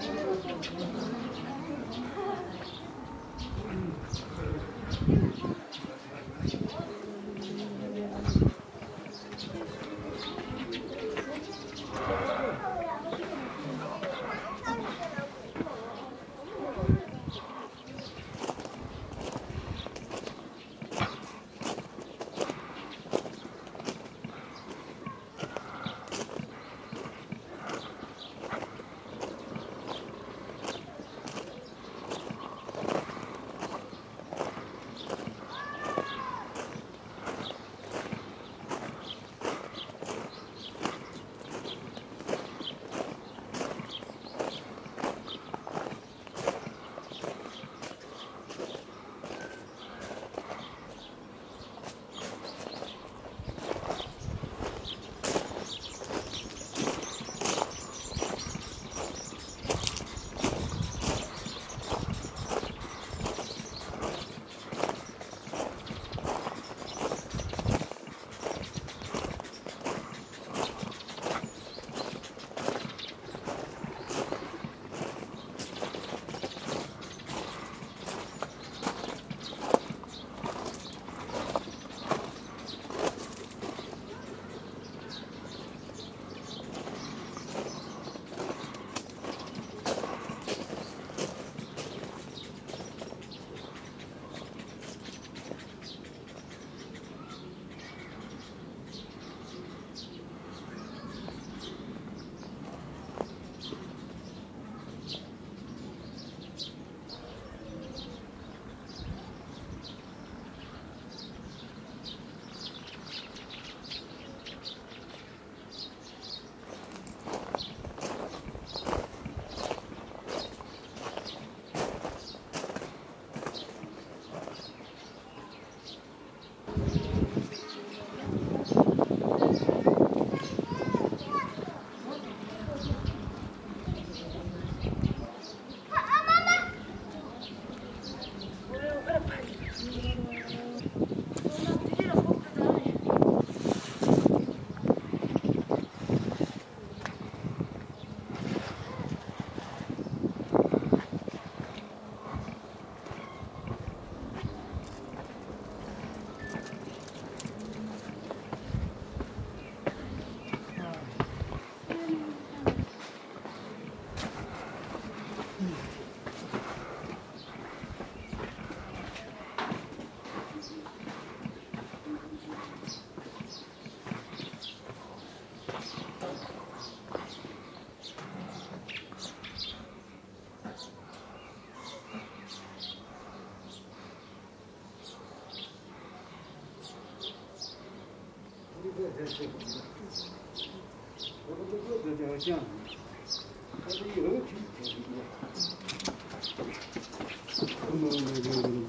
ちょっと待って。我这个各个雕像，它是有嗯别。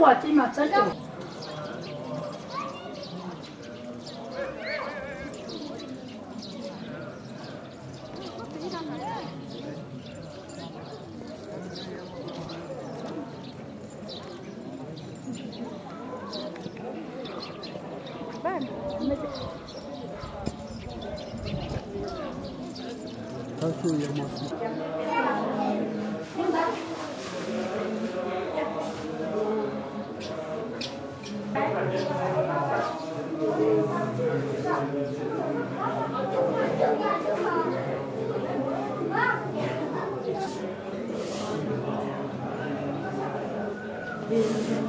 我今嘛真久。Amém.